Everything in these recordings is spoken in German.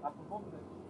Tá Há performance.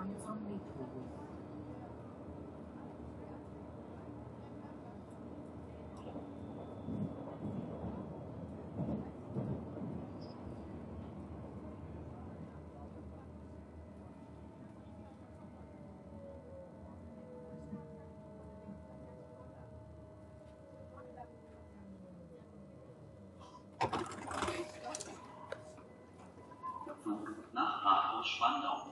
Zum Metrobus. Zug nach Rathaus Spandau.